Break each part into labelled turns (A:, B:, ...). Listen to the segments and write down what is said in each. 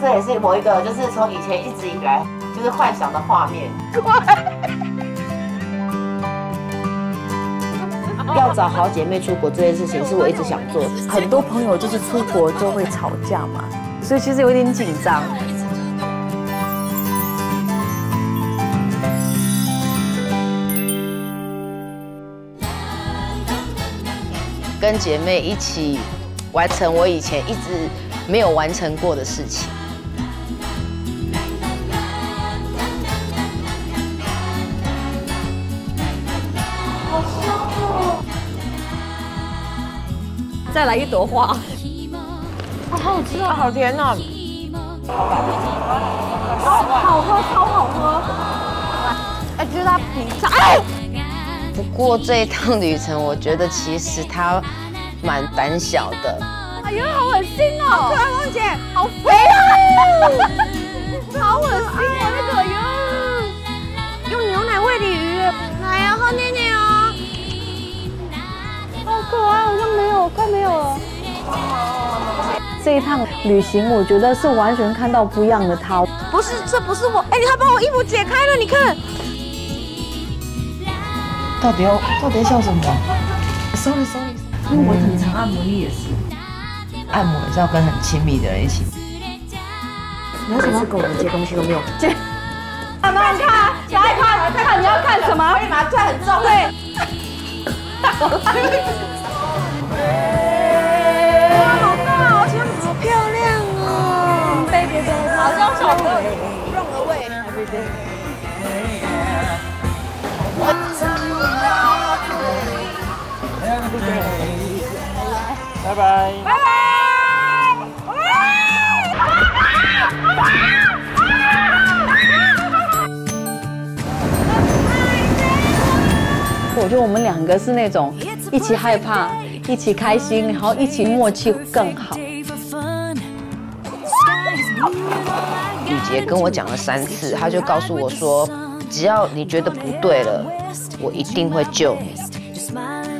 A: 这也是我一个就是从以前一直以来就是幻想的画面。
B: 要找好姐妹出国这件事情是我一直想做的。
C: 很多朋友就是出国就会吵架嘛，所以其实有点紧张。
B: 跟姐妹一起完成我以前一直没有完成过的事情。
C: 再来一朵花，
A: 好好吃啊，好甜啊，
C: 好喝，超好喝。哎，就是它平常。哎，
B: 不过这一趟旅程，我觉得其实他蛮胆小的。
C: 哎呀，好恶心哦！快没有了。这一趟旅行，我觉得是完全看到不一样的他。不是，这不是我。哎，他把我衣服解开了，你看。
A: 到底要到底要笑什么
C: ？Sorry Sorry，因为我很常按摩，你也是。
A: 按摩是要跟很亲密的人一起。
C: 你要什么？跟我们接东西都没有接。慢慢看，来看，看你要看什么？
A: 可以吗？拽很重。
C: 对。好，小朋友，run away.
D: 拜。拜。
C: 拜。拜。我觉得我们两个是那种一起害怕，一起开心，然后一起默契更好。
B: 雨杰跟我讲了三次，他就告诉我说，只要你觉得不对了，我一定会救你。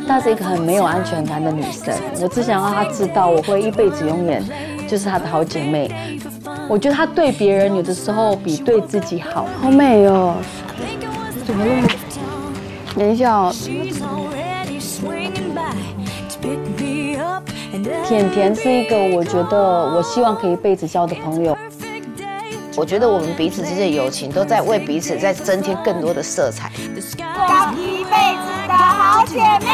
C: 她是一个很没有安全感的女生，我只想让她知道，我会一辈子永远就是她的好姐妹。我觉得她对别人有的时候比对自己好，好美哦。怎么了？等一下哦。甜甜是一个我觉得我希望可以一辈子交的朋友。
B: 我觉得我们彼此之间的友情都在为彼此在增添更多的色彩。
A: 当一辈子的好姐妹。